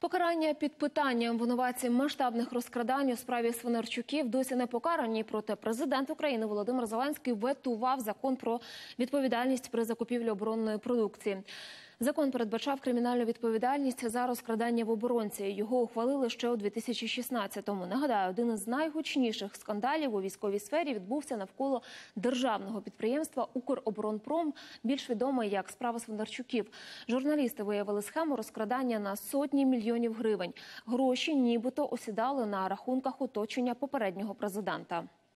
Покарання під питанням винуватці масштабних розкрадань у справі Свинарчуків досі не покарані. Проте президент України Володимир Зеленський ветував закон про відповідальність при закупівлі оборонної продукції. Закон передбачав кримінальну відповідальність за розкрадання в оборонці. Його ухвалили ще у 2016-му. Нагадаю, один із найгучніших скандалів у військовій сфері відбувся навколо державного підприємства Укроборонпром, більш відомий як справа Свинарчуків. Журналісти виявили схему розкрадання на сотні мільйонів гривень. Гроші нібито осідали на рахунках оточення попереднього президента.